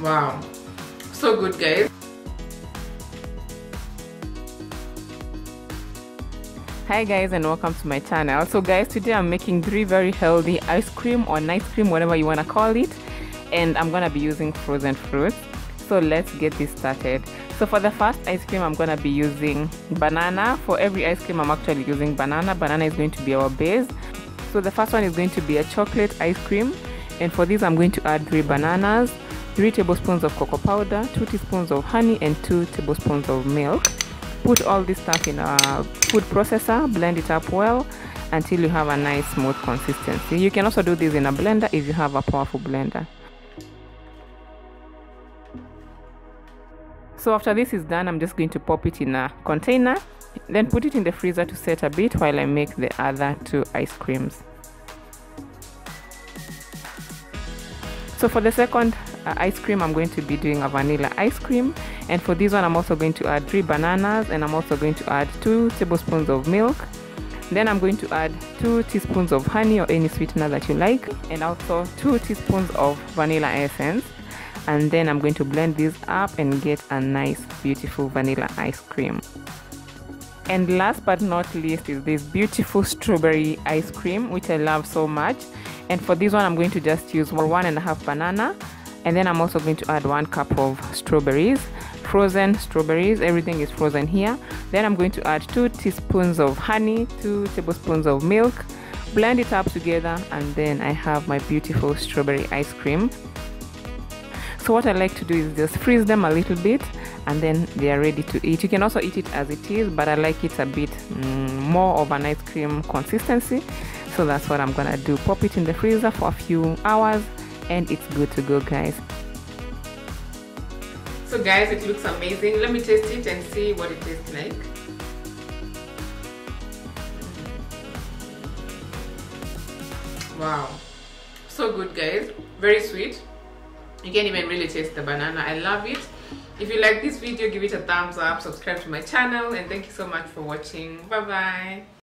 wow. So good guys. Hi guys and welcome to my channel. So guys today i'm making three very healthy ice cream or nice cream whatever you want to call it and i'm gonna be using frozen fruit so let's get this started. So for the first ice cream i'm gonna be using banana. For every ice cream i'm actually using banana. Banana is going to be our base. So the first one is going to be a chocolate ice cream and for this i'm going to add three bananas three tablespoons of cocoa powder two teaspoons of honey and two tablespoons of milk. Put all this stuff in a food processor blend it up well until you have a nice smooth consistency. You can also do this in a blender if you have a powerful blender. So after this is done i'm just going to pop it in a container then put it in the freezer to set a bit while i make the other two ice creams. So for the second uh, ice cream i'm going to be doing a vanilla ice cream. And for this one i'm also going to add three bananas and i'm also going to add two tablespoons of milk. Then i'm going to add two teaspoons of honey or any sweetener that you like and also two teaspoons of vanilla essence. And then i'm going to blend this up and get a nice beautiful vanilla ice cream. And last but not least is this beautiful strawberry ice cream which i love so much. And for this one i'm going to just use one and a half banana and then i'm also going to add one cup of strawberries frozen strawberries. Everything is frozen here. Then i'm going to add two teaspoons of honey two tablespoons of milk. Blend it up together and then i have my beautiful strawberry ice cream. So what i like to do is just freeze them a little bit and then they are ready to eat. You can also eat it as it is but i like it a bit mm, more of an ice cream consistency. So that's what i'm gonna do. Pop it in the freezer for a few hours and it's good to go guys. So guys it looks amazing. Let me taste it and see what it tastes like. Wow. So good guys. Very sweet. You can't even really taste the banana. I love it. If you like this video give it a thumbs up subscribe to my channel and thank you so much for watching. Bye bye